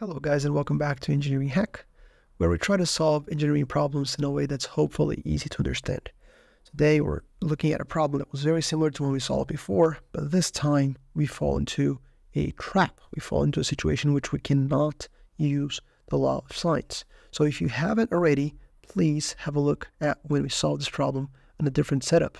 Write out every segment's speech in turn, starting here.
Hello guys and welcome back to Engineering Hack, where we try to solve engineering problems in a way that's hopefully easy to understand. Today we're looking at a problem that was very similar to one we solved before, but this time we fall into a trap. We fall into a situation in which we cannot use the law of sines. So if you haven't already, please have a look at when we solved this problem in a different setup.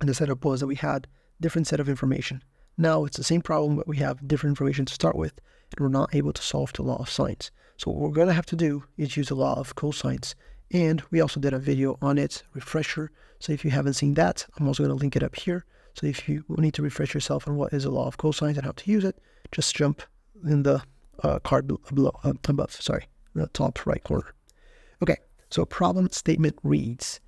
And the setup was that we had different set of information. Now it's the same problem, but we have different information to start with and we're not able to solve the law of sines. So what we're going to have to do is use the law of cosines. And we also did a video on it, refresher. So if you haven't seen that, I'm also going to link it up here. So if you need to refresh yourself on what is the law of cosines and how to use it, just jump in the uh, card below, uh, above, sorry, the top right corner. Okay, so problem statement reads,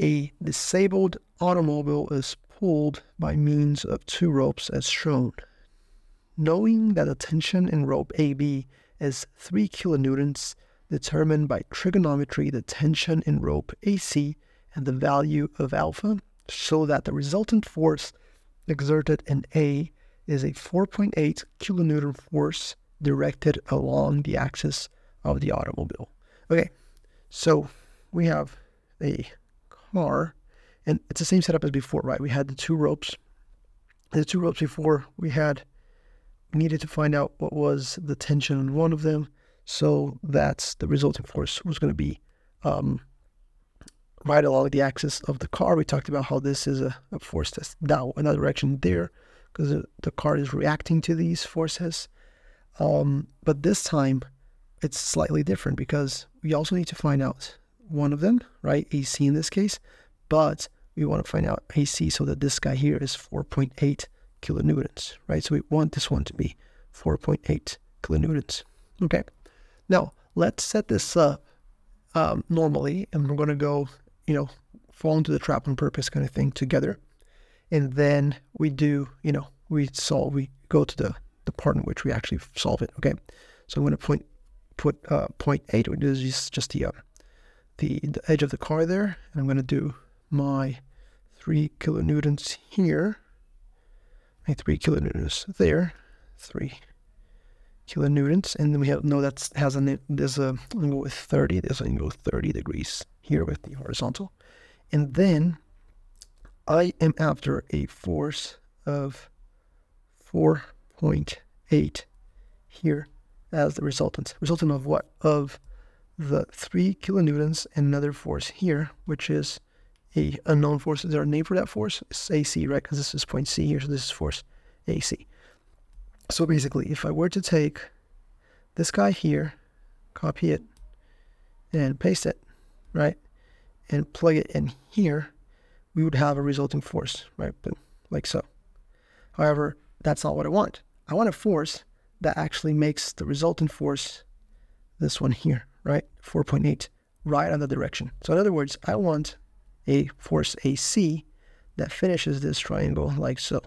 a disabled automobile is pulled by means of two ropes as shown. Knowing that the tension in rope AB is 3 kilonewtons, determine by trigonometry the tension in rope AC and the value of alpha, so that the resultant force exerted in A is a 4.8 kilonewton force directed along the axis of the automobile. Okay, so we have a car, and it's the same setup as before, right? We had the two ropes. The two ropes before we had we needed to find out what was the tension on one of them so that the resulting force was going to be um, right along the axis of the car. We talked about how this is a, a force that's now that direction there because the, the car is reacting to these forces. Um, but this time it's slightly different because we also need to find out one of them, right? AC in this case, but we want to find out AC so that this guy here is 4.8 kilonewtons, right? So we want this one to be 4.8 kilonewtons. Okay. Now let's set this up um, normally, and we're going to go, you know, fall into the trap on purpose kind of thing together, and then we do, you know, we solve, we go to the the part in which we actually solve it. Okay. So I'm going to point put uh, point eight, which is just, just the, uh, the the edge of the car there, and I'm going to do my three kilonewtons here three kilonewtons there, three kilonewtons, and then we have know that has a there's a angle with 30. There's an angle 30 degrees here with the horizontal, and then I am after a force of 4.8 here as the resultant. Resultant of what? Of the three kilonewtons and another force here, which is a unknown force. Is there a name for that force? It's AC, right? Because this is point C here, so this is force AC. So basically, if I were to take this guy here, copy it, and paste it, right, and plug it in here, we would have a resulting force, right, like so. However, that's not what I want. I want a force that actually makes the resultant force this one here, right, 4.8, right on the direction. So in other words, I want a force AC that finishes this triangle like so.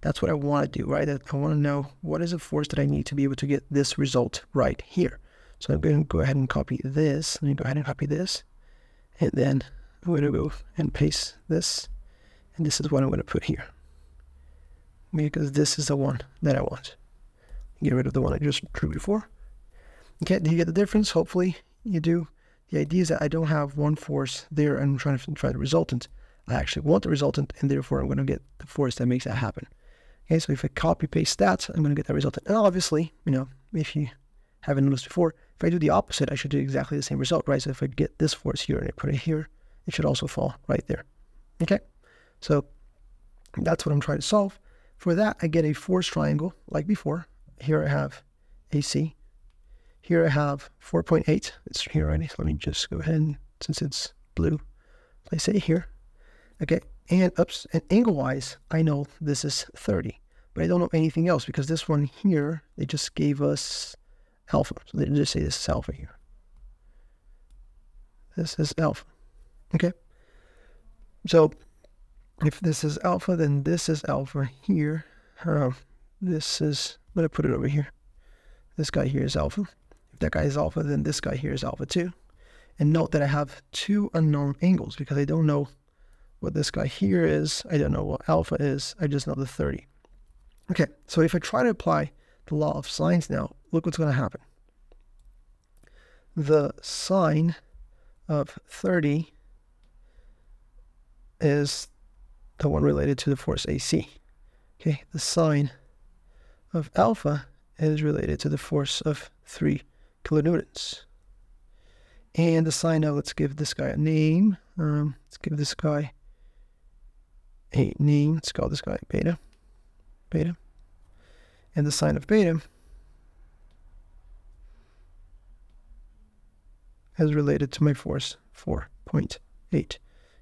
That's what I want to do, right? I want to know what is the force that I need to be able to get this result right here. So I'm going to go ahead and copy this. Let me go ahead and copy this. And then I'm going to go and paste this. And this is what I'm going to put here. Because this is the one that I want. Get rid of the one I just drew before. Okay, do you get the difference? Hopefully you do. The idea is that I don't have one force there and I'm trying to try the resultant. I actually want the resultant and therefore I'm going to get the force that makes that happen. Okay, so if I copy paste that, I'm going to get that resultant. And obviously, you know, if you haven't noticed before, if I do the opposite, I should do exactly the same result, right? So if I get this force here and I put it here, it should also fall right there. Okay, so that's what I'm trying to solve. For that, I get a force triangle like before. Here I have AC, here I have 4.8. It's here already. Let me just go ahead and, since it's blue, place it here. Okay, and oops, and angle-wise, I know this is 30, but I don't know anything else because this one here, they just gave us alpha. So they just say this is alpha here. This is alpha. Okay. So if this is alpha, then this is alpha here. Uh, this is, I'm going to put it over here. This guy here is alpha that guy is alpha, then this guy here is alpha too. And note that I have two unknown angles because I don't know what this guy here is. I don't know what alpha is. I just know the 30. Okay, so if I try to apply the law of sines now, look what's going to happen. The sine of 30 is the one related to the force AC. Okay, the sine of alpha is related to the force of 3 kilonewtons. And the sine of, let's give this guy a name. Um, let's give this guy a name. Let's call this guy beta. Beta. And the sine of beta is related to my force 4.8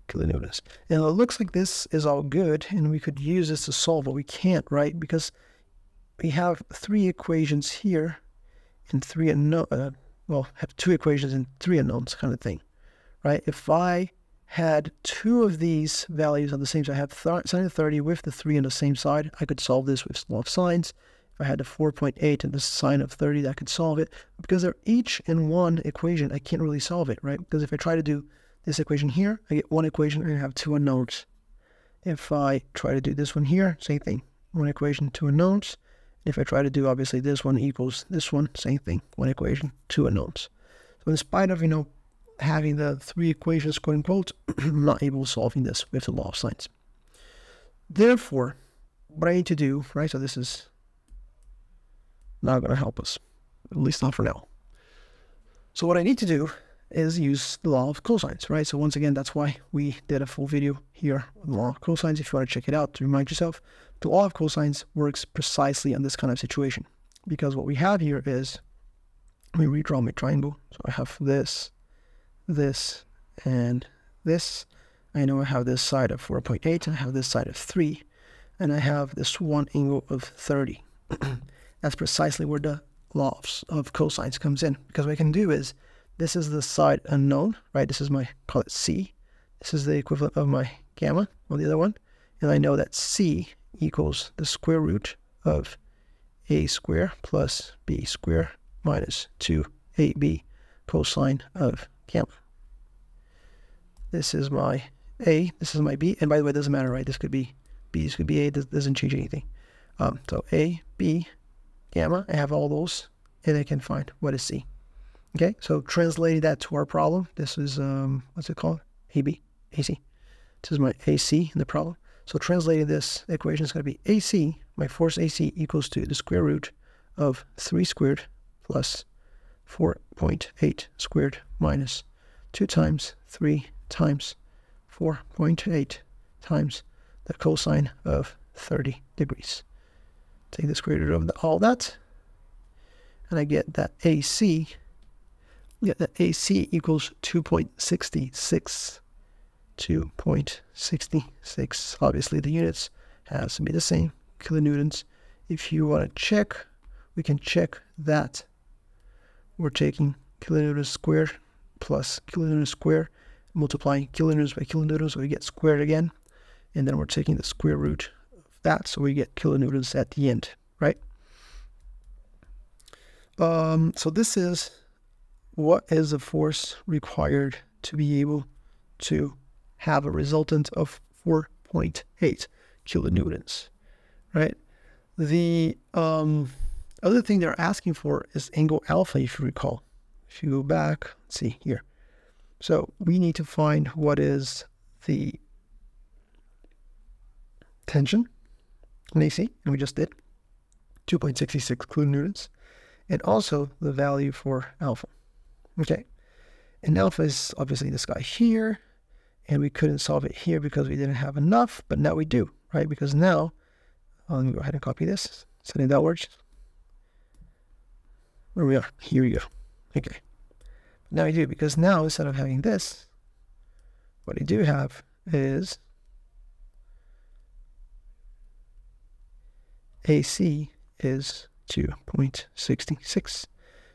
kilonewtons. And it looks like this is all good and we could use this to solve, but we can't, right? Because we have three equations here and three unknown, uh, well, have two equations and three unknowns kind of thing, right? If I had two of these values on the same side, I have th sine of 30 with the 3 on the same side, I could solve this with law of sines. If I had the 4.8 and the sine of 30, that could solve it. Because they're each in one equation, I can't really solve it, right? Because if I try to do this equation here, I get one equation and I have two unknowns. If I try to do this one here, same thing. One equation, two unknowns. If I try to do, obviously, this one equals this one, same thing. One equation, two unknowns. So in spite of, you know, having the three equations, quote unquote, I'm not able to solving this with the law of sines. Therefore, what I need to do, right, so this is not going to help us, at least not for now. So what I need to do is use the law of cosines, right? So once again, that's why we did a full video here on the law of cosines. If you want to check it out to remind yourself, the law of cosines works precisely on this kind of situation because what we have here is, let me redraw my triangle. So I have this, this, and this. I know I have this side of 4.8, I have this side of 3, and I have this one angle of 30. That's precisely where the law of, of cosines comes in because what I can do is this is the side unknown, right? This is my, call it C. This is the equivalent of my gamma on the other one. And I know that C equals the square root of a square plus b square minus 2ab cosine of gamma. This is my a, this is my b, and by the way, it doesn't matter, right? This could be b, this could be a, this doesn't change anything. Um, so a, b, gamma, I have all those, and I can find what is c. Okay, so translating that to our problem, this is, um, what's it called? AB, AC. This is my AC in the problem. So translating this equation is going to be AC, my force AC equals to the square root of 3 squared plus 4.8 squared minus 2 times 3 times 4.8 times the cosine of 30 degrees. Take the square root of the, all that, and I get that AC the AC equals 2.66. 2.66. Obviously, the units has to be the same, kilonewtons. If you want to check, we can check that we're taking kilonewtons squared plus kilonewtons squared, multiplying kilonewtons by kilonewtons, so we get squared again. And then we're taking the square root of that, so we get kilonewtons at the end, right? Um, so this is what is the force required to be able to have a resultant of 4.8 kilonewtons, right? The um, other thing they're asking for is angle alpha, if you recall. If you go back, let's see here. So we need to find what is the tension in AC, and we just did 2.66 kilonewtons, and also the value for alpha. Okay. And alpha is obviously this guy here. And we couldn't solve it here because we didn't have enough, but now we do, right? Because now, uh, let me go ahead and copy this, send it downwards. Where we are, here we go. Okay. Now we do, because now instead of having this, what I do have is AC is 2.66.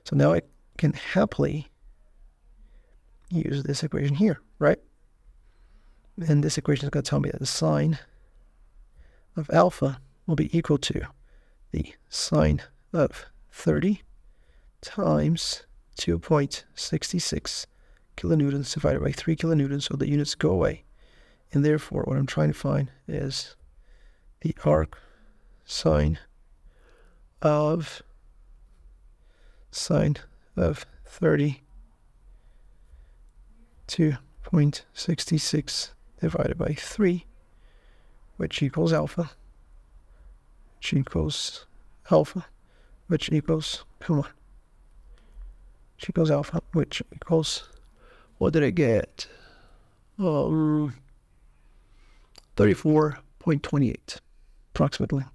So now I can happily use this equation here, right? And this equation is going to tell me that the sine of alpha will be equal to the sine of 30 times 2.66 kilonewtons divided by 3 kilonewtons, so the units go away. And therefore, what I'm trying to find is the arc sine of sine of 32.66 divided by 3, which equals alpha, which equals alpha, which equals, come on, which equals alpha, which equals, what did I get? Um, 34.28, approximately.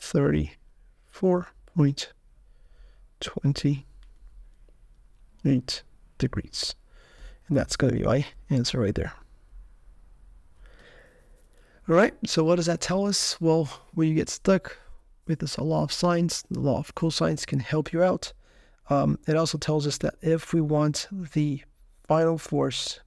34.28 degrees. And that's going to be my answer right there. All right, so what does that tell us? Well, when you get stuck with this law of sines, the law of cosines can help you out. Um, it also tells us that if we want the final force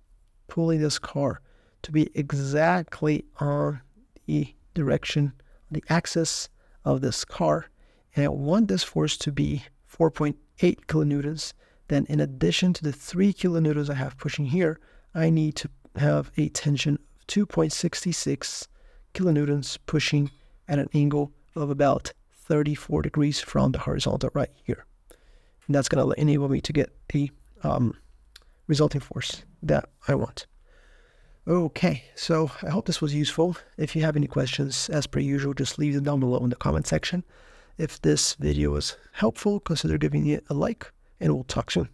pulling this car to be exactly on the direction, the axis of this car, and I want this force to be 4.8 kilonewtons, then in addition to the 3 kilonewtons I have pushing here, I need to have a tension of 2.66 kilonewtons pushing at an angle of about 34 degrees from the horizontal right here. And that's going to enable me to get the um, resulting force that I want. Okay, so I hope this was useful. If you have any questions, as per usual, just leave them down below in the comment section. If this video was helpful, consider giving it a like, and we'll talk soon.